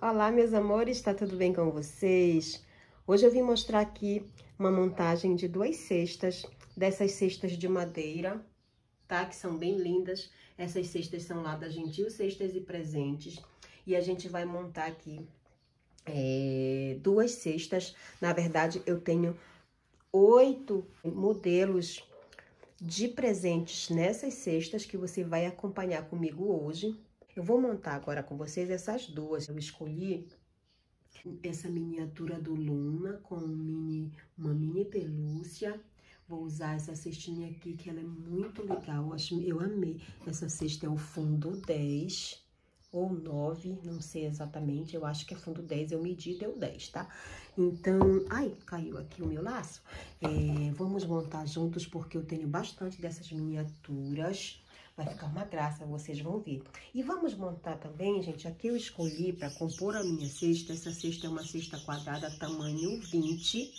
Olá, meus amores, está tudo bem com vocês? Hoje eu vim mostrar aqui uma montagem de duas cestas, dessas cestas de madeira, tá? Que são bem lindas. Essas cestas são lá da Gentil Cestas e Presentes. E a gente vai montar aqui é, duas cestas. Na verdade, eu tenho oito modelos de presentes nessas cestas que você vai acompanhar comigo hoje. Eu vou montar agora com vocês essas duas. Eu escolhi essa miniatura do Luna com mini, uma mini pelúcia. Vou usar essa cestinha aqui, que ela é muito legal. Eu, eu amei. Essa cesta é o fundo 10 ou 9, não sei exatamente. Eu acho que é fundo 10, eu medi, deu 10, tá? Então, ai, caiu aqui o meu laço. É, vamos montar juntos, porque eu tenho bastante dessas miniaturas. Vai ficar uma graça, vocês vão ver. E vamos montar também, gente, aqui eu escolhi para compor a minha cesta. Essa cesta é uma cesta quadrada tamanho 20.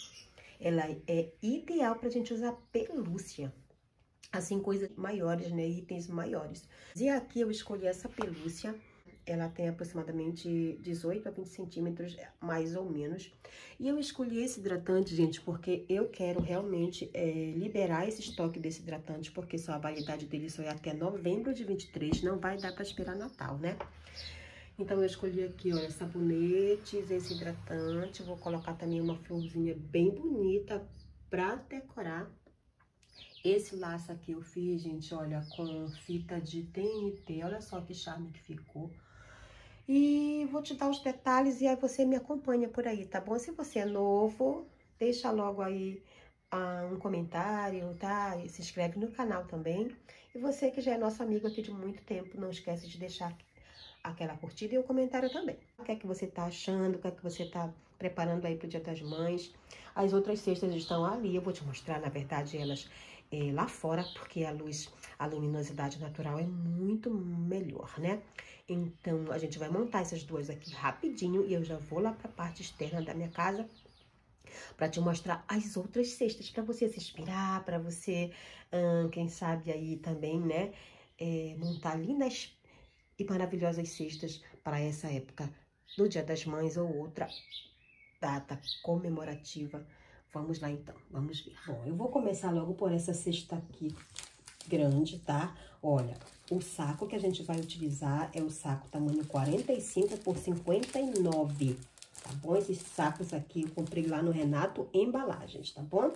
Ela é ideal para a gente usar pelúcia. Assim, coisas maiores, né? Itens maiores. E aqui eu escolhi essa pelúcia ela tem aproximadamente 18 a 20 centímetros, mais ou menos. E eu escolhi esse hidratante, gente, porque eu quero realmente é, liberar esse estoque desse hidratante, porque só a validade dele só é até novembro de 23, não vai dar para esperar Natal, né? Então, eu escolhi aqui, olha, sabonetes, esse hidratante. Vou colocar também uma florzinha bem bonita pra decorar. Esse laço aqui eu fiz, gente, olha, com fita de TNT. Olha só que charme que ficou. E vou te dar os detalhes e aí você me acompanha por aí, tá bom? Se você é novo, deixa logo aí ah, um comentário, tá? E se inscreve no canal também. E você que já é nosso amigo aqui de muito tempo, não esquece de deixar aquela curtida e o comentário também. O que é que você tá achando, o que é que você tá preparando aí pro Dia das Mães. As outras cestas estão ali, eu vou te mostrar, na verdade, elas é, lá fora, porque a luz, a luminosidade natural é muito melhor, né? Então, a gente vai montar essas duas aqui rapidinho e eu já vou lá para a parte externa da minha casa para te mostrar as outras cestas, para você se inspirar, para você, hum, quem sabe aí também, né, é, montar lindas e maravilhosas cestas para essa época, no Dia das Mães ou outra data comemorativa. Vamos lá então, vamos ver. Bom, eu vou começar logo por essa cesta aqui grande, tá? Olha, o saco que a gente vai utilizar é o saco tamanho 45 por 59, tá bom? Esses sacos aqui eu comprei lá no Renato Embalagens, tá bom?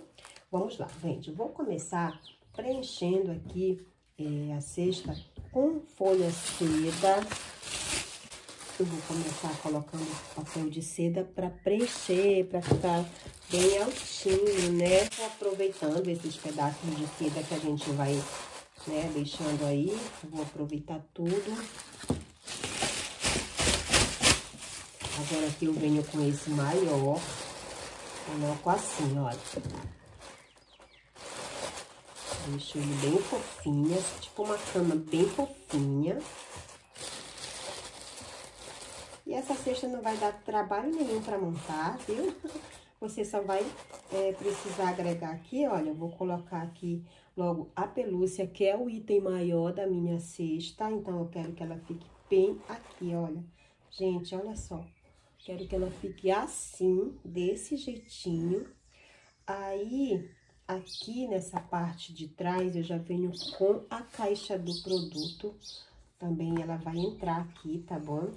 Vamos lá, gente. Vou começar preenchendo aqui é, a cesta com folha seda. Eu vou começar colocando papel de seda para preencher, para ficar bem altinho, né? Aproveitando esses pedaços de seda que a gente vai né? Deixando aí, vou aproveitar tudo. Agora aqui eu venho com esse maior, coloco assim, olha. Deixo ele bem fofinho, tipo uma cama bem fofinha. E essa cesta não vai dar trabalho nenhum para montar, viu? Você só vai é, precisar agregar aqui, olha, eu vou colocar aqui Logo, a pelúcia, que é o item maior da minha cesta, então eu quero que ela fique bem aqui, olha. Gente, olha só. Quero que ela fique assim, desse jeitinho. Aí, aqui nessa parte de trás, eu já venho com a caixa do produto. Também ela vai entrar aqui, tá bom?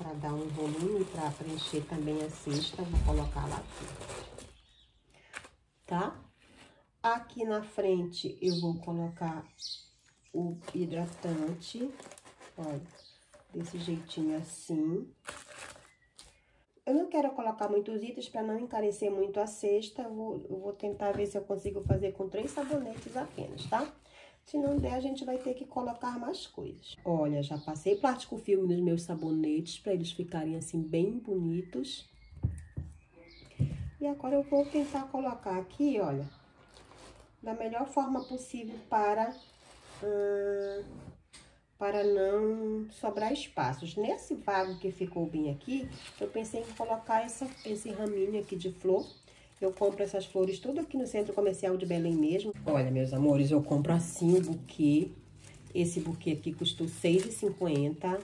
Pra dar um volume, pra preencher também a cesta, vou colocar lá aqui. Tá? Aqui na frente, eu vou colocar o hidratante, olha, desse jeitinho assim. Eu não quero colocar muitos itens para não encarecer muito a cesta, eu vou, eu vou tentar ver se eu consigo fazer com três sabonetes apenas, tá? Se não der, a gente vai ter que colocar mais coisas. Olha, já passei plástico filme nos meus sabonetes para eles ficarem assim bem bonitos. E agora eu vou tentar colocar aqui, olha, da melhor forma possível para, hum, para não sobrar espaços. Nesse vago que ficou bem aqui, eu pensei em colocar essa, esse raminho aqui de flor. Eu compro essas flores tudo aqui no Centro Comercial de Belém mesmo. Olha, meus amores, eu compro assim o buquê. Esse buquê aqui custou R$6,50,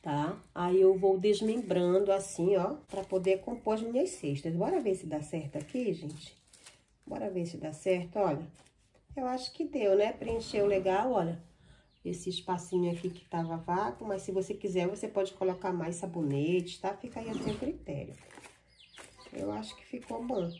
tá? Aí eu vou desmembrando assim, ó, pra poder compor as minhas cestas. Bora ver se dá certo aqui, gente? Bora ver se dá certo, olha. Eu acho que deu, né? Preencheu legal, olha. Esse espacinho aqui que tava vácuo, mas se você quiser, você pode colocar mais sabonete, tá? Fica aí a seu critério. Eu acho que ficou bom.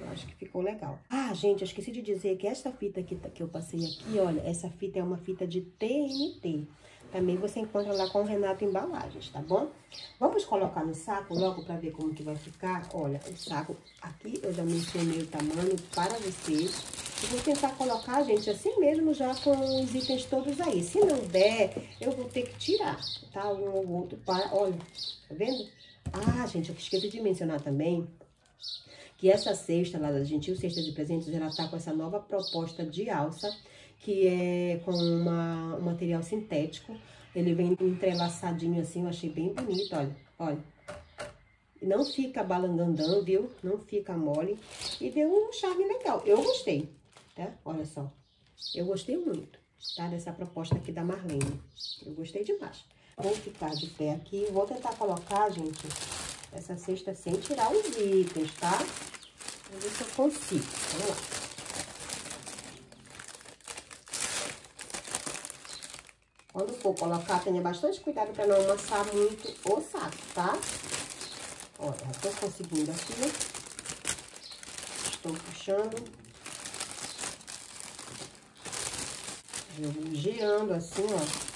Eu acho que ficou legal. Ah, gente, eu esqueci de dizer que esta fita aqui que eu passei aqui, olha, essa fita é uma fita de TNT. Também você encontra lá com o Renato Embalagens, tá bom? Vamos colocar no saco logo para ver como que vai ficar. Olha, o saco aqui eu já mencionei o tamanho para vocês. Vou tentar colocar, gente, assim mesmo já com os itens todos aí. Se não der, eu vou ter que tirar, tá? Um ou outro para... Olha, tá vendo? Ah, gente, eu esqueci de mencionar também que essa cesta lá da Gentil Cesta de Presentes, ela tá com essa nova proposta de alça, que é com uma, um material sintético. Ele vem entrelaçadinho assim, eu achei bem bonito, olha, olha. Não fica balangandão, viu? Não fica mole. E deu um charme legal. Eu gostei, tá? Olha só. Eu gostei muito, tá? Dessa proposta aqui da Marlene. Eu gostei demais. Vou ficar de pé aqui. Vou tentar colocar, gente, essa cesta sem tirar os itens, tá? Vamos ver se eu consigo. Vamos lá. Quando for colocar, tenha bastante cuidado para não amassar muito o saco, tá? Olha, já tô conseguindo aqui. Estou puxando. Eu vou girando assim, ó.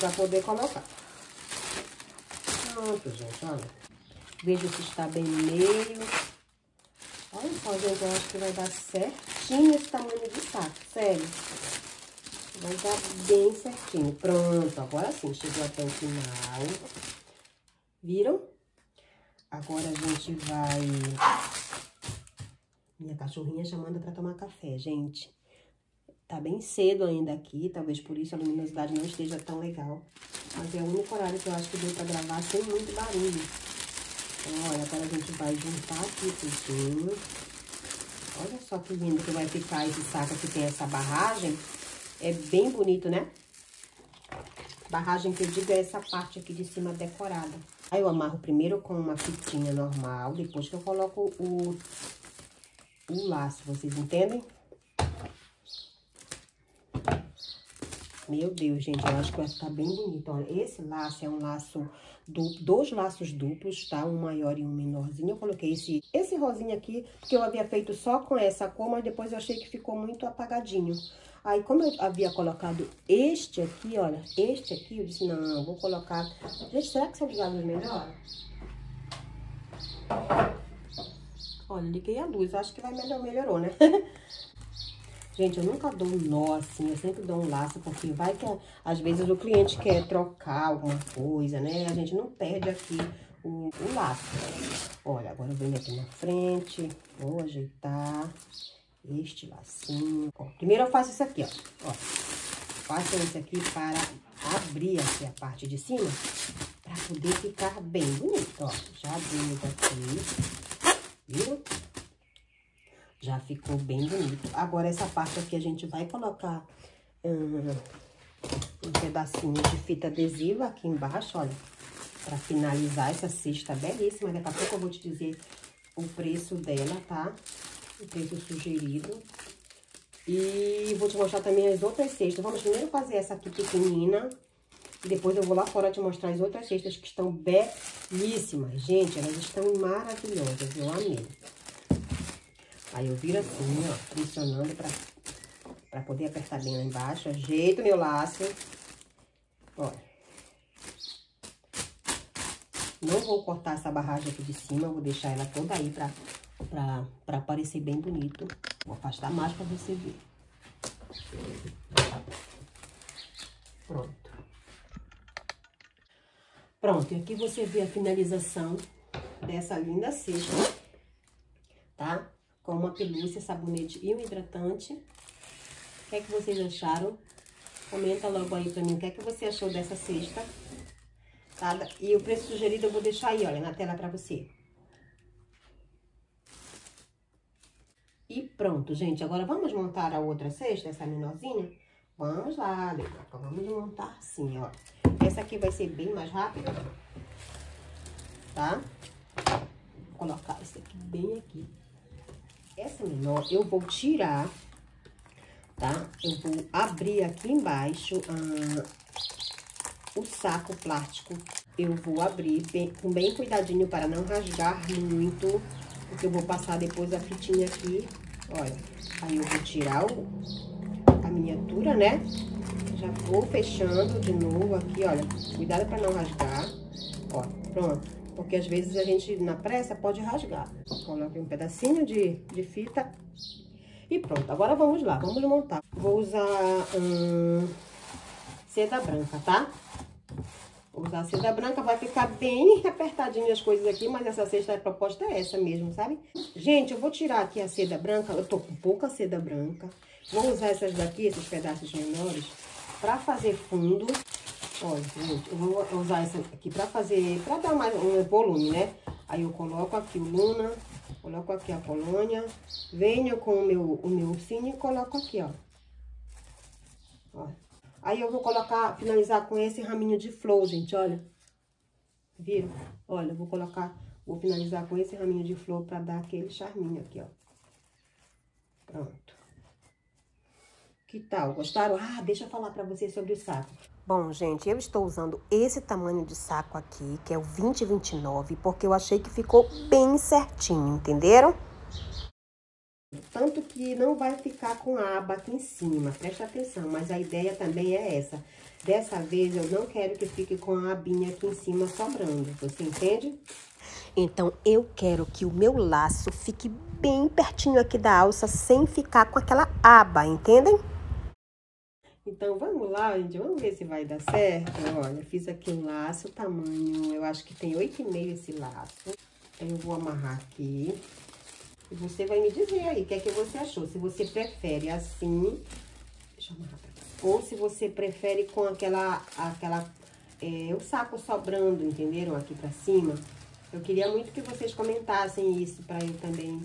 Pra poder colocar. Pronto, gente, olha. Veja se está bem meio. Olha só, gente, eu acho que vai dar certinho esse tamanho de saco, sério. Vai dar bem certinho. Pronto, agora sim, chegou até o final. Viram? Agora a gente vai... Minha cachorrinha chamando para tomar café, gente. Tá bem cedo ainda aqui, talvez por isso a luminosidade não esteja tão legal. Mas é o único horário que eu acho que deu pra gravar sem muito barulho. Então, olha, agora a gente vai juntar aqui tudinho. Olha só que lindo que vai ficar esse saco que tem essa barragem. É bem bonito, né? Barragem que eu digo é essa parte aqui de cima decorada. Aí eu amarro primeiro com uma fitinha normal, depois que eu coloco o, o laço, vocês entendem? Meu Deus, gente, eu acho que vai ficar bem bonito. Olha, esse laço é um laço, do, dois laços duplos, tá? Um maior e um menorzinho. Eu coloquei esse, esse rosinha aqui, porque eu havia feito só com essa cor, mas depois eu achei que ficou muito apagadinho. Aí, como eu havia colocado este aqui, olha, este aqui, eu disse, não, vou colocar... Gente, será que se eu ligar a? Olha, liguei a luz, acho que vai melhor, melhorou, né? Gente, eu nunca dou um nó assim, eu sempre dou um laço, porque vai que às vezes o cliente quer trocar alguma coisa, né? A gente não perde aqui o, o laço. Olha, agora eu venho aqui na frente, vou ajeitar este lacinho. Ó, primeiro eu faço isso aqui, ó. ó. Faço esse aqui para abrir aqui a parte de cima, para poder ficar bem bonito, ó. Já abrimos aqui, viu? Já ficou bem bonito. Agora, essa parte aqui a gente vai colocar hum, um pedacinho de fita adesiva aqui embaixo, olha. Pra finalizar essa cesta belíssima. Daqui a pouco eu vou te dizer o preço dela, tá? O preço sugerido. E vou te mostrar também as outras cestas. Vamos primeiro fazer essa aqui pequenina. E depois eu vou lá fora te mostrar as outras cestas que estão belíssimas. Gente, elas estão maravilhosas. Eu amei. Aí eu viro assim, ó, pressionando pra, pra poder apertar bem lá embaixo. Ajeito meu laço. Olha. Não vou cortar essa barragem aqui de cima, vou deixar ela toda aí pra, pra, pra aparecer bem bonito. Vou afastar mais pra você ver. Pronto. Pronto, e aqui você vê a finalização dessa linda cesta, tá? Com uma pelúcia, sabonete e um hidratante. O que é que vocês acharam? Comenta logo aí pra mim o que é que você achou dessa cesta. Tá? E o preço sugerido eu vou deixar aí, olha, na tela pra você. E pronto, gente. Agora vamos montar a outra cesta, essa menorzinha? Vamos lá, vamos montar assim, ó. essa aqui vai ser bem mais rápida. Tá? Vou colocar essa aqui bem aqui. Essa menor eu vou tirar, tá? Eu vou abrir aqui embaixo ah, o saco plástico. Eu vou abrir bem, com bem cuidadinho para não rasgar muito, porque eu vou passar depois a fitinha aqui, olha. Aí eu vou tirar o, a miniatura, né? Já vou fechando de novo aqui, olha. Cuidado para não rasgar. Ó, pronto. Porque às vezes a gente, na pressa, pode rasgar. Coloque um pedacinho de, de fita. E pronto. Agora vamos lá, vamos montar. Vou usar hum, seda branca, tá? Vou usar seda branca, vai ficar bem apertadinho as coisas aqui, mas essa cesta, a proposta é essa mesmo, sabe? Gente, eu vou tirar aqui a seda branca, eu tô com pouca seda branca. Vou usar essas daqui, esses pedaços menores, Pra fazer fundo, olha, gente, eu vou usar essa aqui pra fazer, pra dar mais um volume, né? Aí eu coloco aqui o Luna, coloco aqui a colônia, venho com o meu, o meu ursinho e coloco aqui, ó. Ó. Aí eu vou colocar, finalizar com esse raminho de flor, gente, olha. Viram? Olha, eu vou colocar, vou finalizar com esse raminho de flor pra dar aquele charminho aqui, ó. Pronto. Que tal? Gostaram? Ah, deixa eu falar para vocês sobre o saco. Bom, gente, eu estou usando esse tamanho de saco aqui, que é o 2029, porque eu achei que ficou bem certinho, entenderam? Tanto que não vai ficar com a aba aqui em cima, presta atenção, mas a ideia também é essa. Dessa vez, eu não quero que fique com a abinha aqui em cima sobrando, você entende? Então, eu quero que o meu laço fique bem pertinho aqui da alça, sem ficar com aquela aba, entendem? Então, vamos lá, gente, vamos ver se vai dar certo. Olha, fiz aqui um laço, tamanho, eu acho que tem 8,5 esse laço. Eu vou amarrar aqui. E você vai me dizer aí o que é que você achou. Se você prefere assim, deixa eu amarrar pra cá. Ou se você prefere com aquela, aquela, é, o saco sobrando, entenderam? Aqui pra cima. Eu queria muito que vocês comentassem isso pra eu também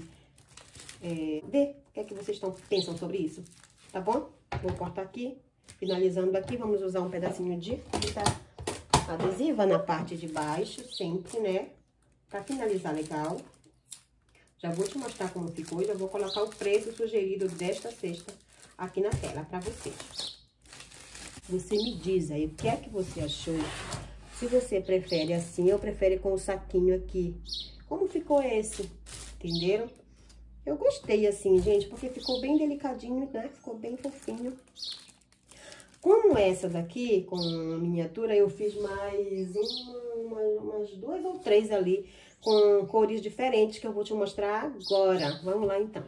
é, ver o que é que vocês tão, pensam sobre isso, tá bom? Vou cortar aqui. Finalizando aqui, vamos usar um pedacinho de fita adesiva na parte de baixo, sempre, né? Pra finalizar legal. Já vou te mostrar como ficou e já vou colocar o preço sugerido desta cesta aqui na tela pra vocês. Você me diz aí o que é que você achou. Se você prefere assim ou prefere com o saquinho aqui. Como ficou esse? Entenderam? Eu gostei assim, gente, porque ficou bem delicadinho, né? Ficou bem fofinho. Como essa daqui, com miniatura, eu fiz mais uma, umas duas ou três ali, com cores diferentes, que eu vou te mostrar agora. Vamos lá, então.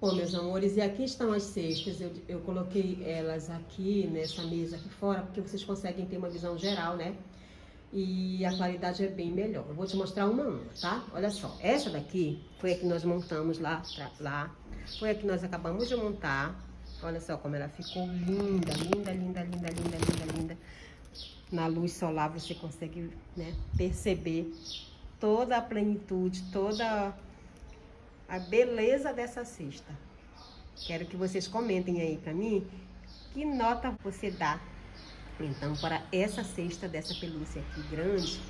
Bom, meus amores, e aqui estão as cestas. Eu, eu coloquei elas aqui, nessa mesa aqui fora, porque vocês conseguem ter uma visão geral, né? E a qualidade é bem melhor. Eu vou te mostrar uma a uma, tá? Olha só, essa daqui foi a que nós montamos lá, lá. Foi a que nós acabamos de montar. Olha só como ela ficou linda, linda, linda, linda, linda, linda, linda. Na luz solar você consegue né, perceber toda a plenitude, toda a beleza dessa cesta. Quero que vocês comentem aí pra mim que nota você dá, então, para essa cesta dessa pelúcia aqui grande,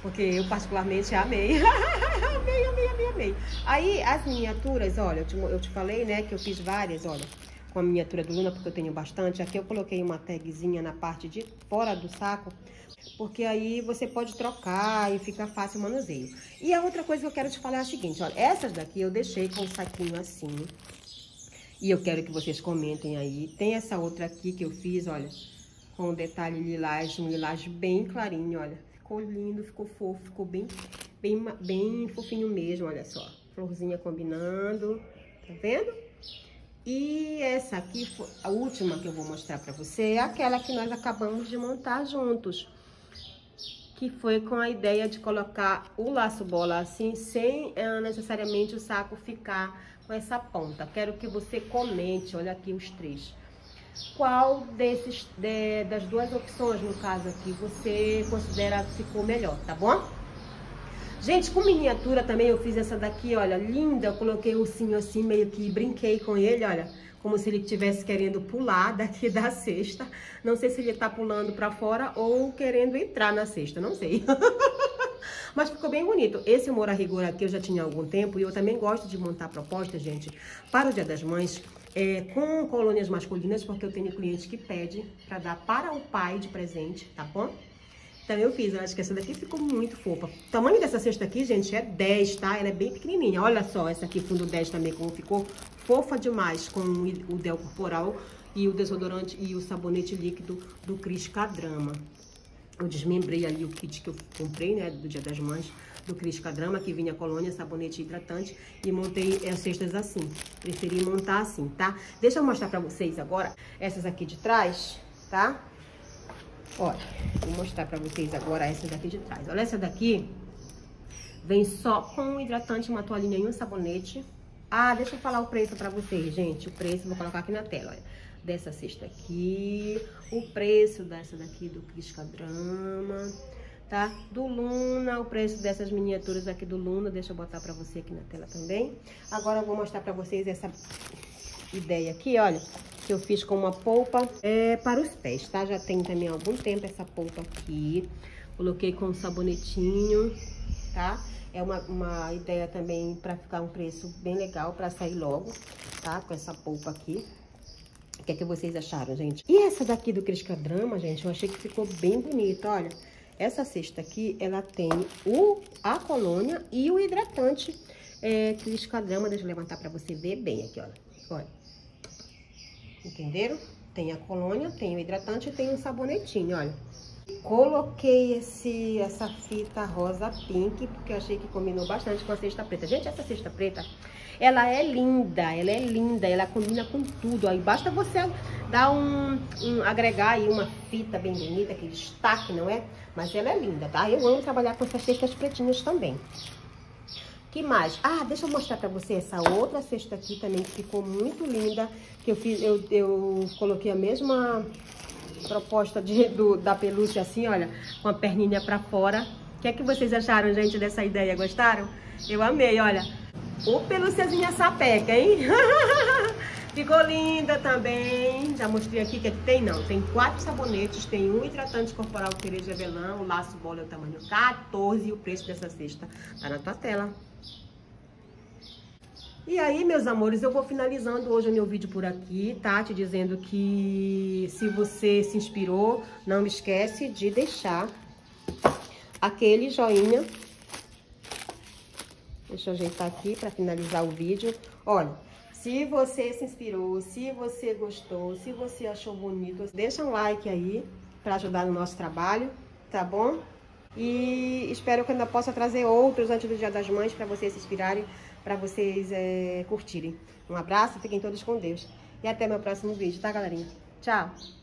porque eu particularmente amei. amei, amei, amei, amei. Aí, as miniaturas, olha, eu te, eu te falei, né, que eu fiz várias, olha com a miniatura do Luna, porque eu tenho bastante. Aqui eu coloquei uma tagzinha na parte de fora do saco, porque aí você pode trocar e fica fácil o manuseio. E a outra coisa que eu quero te falar é a seguinte, olha, essas daqui eu deixei com o saquinho assim. E eu quero que vocês comentem aí. Tem essa outra aqui que eu fiz, olha, com um detalhe lilás, um lilás bem clarinho, olha. Ficou lindo, ficou fofo, ficou bem, bem, bem fofinho mesmo, olha só. Florzinha combinando, tá vendo? E essa aqui, a última que eu vou mostrar pra você, é aquela que nós acabamos de montar juntos. Que foi com a ideia de colocar o laço bola assim, sem é, necessariamente o saco ficar com essa ponta. Quero que você comente, olha aqui os três. Qual desses, de, das duas opções, no caso aqui, você considera que ficou melhor, tá bom? Gente, com miniatura também eu fiz essa daqui, olha, linda. Eu coloquei o ursinho assim, meio que brinquei com ele, olha. como se ele estivesse querendo pular daqui da cesta. Não sei se ele tá pulando para fora ou querendo entrar na cesta, não sei. Mas ficou bem bonito. Esse Mora Rigor aqui eu já tinha há algum tempo e eu também gosto de montar propostas, gente, para o Dia das Mães, é, com colônias masculinas, porque eu tenho cliente que pede para dar para o pai de presente, tá bom? Então eu fiz, eu acho que essa daqui ficou muito fofa. O tamanho dessa cesta aqui, gente, é 10, tá? Ela é bem pequenininha. Olha só, essa aqui fundo 10 também, como ficou fofa demais com o Del Corporal e o desodorante e o sabonete líquido do Cris Cadrama. Eu desmembrei ali o kit que eu comprei, né, do Dia das Mães, do Cris Cadrama, que vinha colônia, sabonete hidratante, e montei as cestas assim. Preferi montar assim, tá? Deixa eu mostrar pra vocês agora essas aqui de trás, tá? Olha, vou mostrar pra vocês agora essas daqui de trás. Olha essa daqui, vem só com um hidratante, uma toalhinha e um sabonete. Ah, deixa eu falar o preço pra vocês, gente. O preço, vou colocar aqui na tela, olha dessa cesta aqui, o preço dessa daqui do Criscadrama, tá? Do Luna, o preço dessas miniaturas aqui do Luna, deixa eu botar pra você aqui na tela também. Agora eu vou mostrar pra vocês essa ideia aqui, olha, que eu fiz com uma polpa é, para os pés, tá? Já tem também há algum tempo essa polpa aqui, coloquei com um sabonetinho, tá? É uma, uma ideia também para ficar um preço bem legal, para sair logo, tá? Com essa polpa aqui. O que é que vocês acharam, gente? E essa daqui do Crisca Drama, gente, eu achei que ficou bem bonita, olha. Essa cesta aqui, ela tem o, a colônia e o hidratante é, Crisca Drama. Deixa eu levantar pra você ver bem aqui, olha. Olha. Entenderam? Tem a colônia, tem o hidratante e tem um sabonetinho, olha. Coloquei esse, essa fita rosa pink, porque achei que combinou bastante com a cesta preta. Gente, essa cesta preta, ela é linda, ela é linda, ela combina com tudo. Aí basta você dar um, um agregar aí uma fita bem bonita, que destaque, não é? Mas ela é linda, tá? Eu amo trabalhar com essas cestas pretinhas também. Que mais? Ah, deixa eu mostrar pra você essa outra cesta aqui também, que ficou muito linda. Que eu fiz, eu, eu coloquei a mesma proposta de, do, da pelúcia assim, olha, com a perninha pra fora. O que é que vocês acharam, gente, dessa ideia? Gostaram? Eu amei, olha. O pelúciazinha sapeca, hein? Ficou linda também. Já mostrei aqui que, é que tem, não. Tem quatro sabonetes, tem um hidratante corporal cereja avelã, o laço bola é o tamanho 14 e o preço dessa cesta tá na tua tela. E aí, meus amores, eu vou finalizando hoje o meu vídeo por aqui, tá? Te dizendo que se você se inspirou, não esquece de deixar aquele joinha. Deixa eu ajeitar aqui para finalizar o vídeo. Olha, se você se inspirou, se você gostou, se você achou bonito, deixa um like aí para ajudar no nosso trabalho, tá bom? E espero que ainda possa trazer outros antes do Dia das Mães para vocês se inspirarem para vocês é, curtirem. Um abraço, fiquem todos com Deus. E até meu próximo vídeo, tá, galerinha? Tchau!